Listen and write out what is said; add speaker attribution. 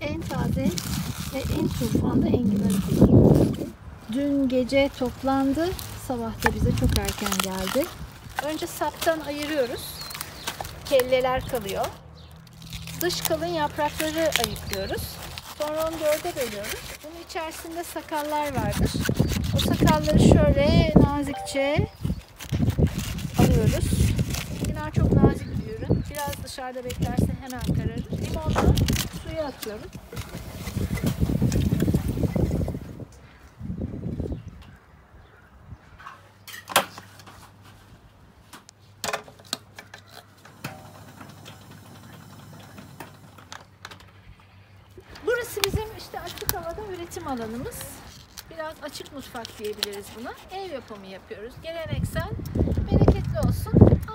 Speaker 1: en taze ve en turfanda kullanıyoruz. Dün gece toplandı. Sabah da bize çok erken geldi. Önce saptan ayırıyoruz. Kelleler kalıyor. Dış kalın yaprakları ayıklıyoruz. Sonra onu dörde bölüyoruz. Bunun içerisinde sakallar vardır. O sakalları şöyle nazikçe alıyoruz. Enginar çok nazik bir ürün. Biraz dışarıda beklerse hemen kararır. Limonla suya atıyorum. Burası bizim işte açık havada üretim alanımız. Biraz açık mutfak diyebiliriz buna. Ev yapımı yapıyoruz. Geleneksel, bereketli olsun.